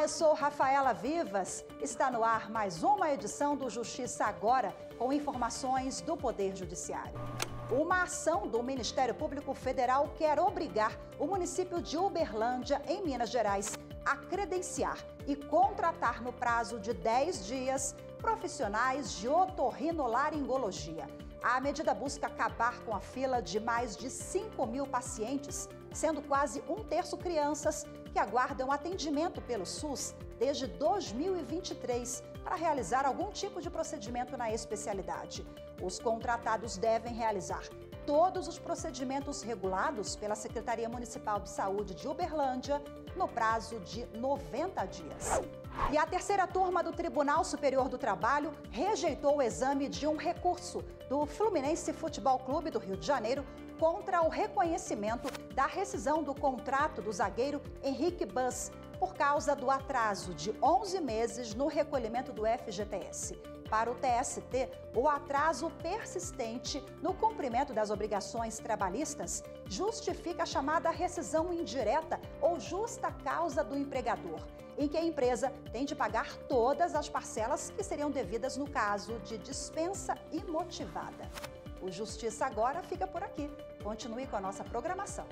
eu sou Rafaela Vivas. Está no ar mais uma edição do Justiça Agora, com informações do Poder Judiciário. Uma ação do Ministério Público Federal quer obrigar o município de Uberlândia, em Minas Gerais, a credenciar e contratar no prazo de 10 dias profissionais de otorrinolaringologia. A medida busca acabar com a fila de mais de 5 mil pacientes, sendo quase um terço crianças que aguardam atendimento pelo SUS desde 2023 para realizar algum tipo de procedimento na especialidade. Os contratados devem realizar todos os procedimentos regulados pela Secretaria Municipal de Saúde de Uberlândia no prazo de 90 dias. E a terceira turma do Tribunal Superior do Trabalho rejeitou o exame de um recurso do Fluminense Futebol Clube do Rio de Janeiro contra o reconhecimento da rescisão do contrato do zagueiro Henrique Bus por causa do atraso de 11 meses no recolhimento do FGTS. Para o TST, o atraso persistente no cumprimento das obrigações trabalhistas justifica a chamada rescisão indireta ou justa causa do empregador, em que a empresa tem de pagar todas as parcelas que seriam devidas no caso de dispensa imotivada. O Justiça Agora fica por aqui. Continue com a nossa programação.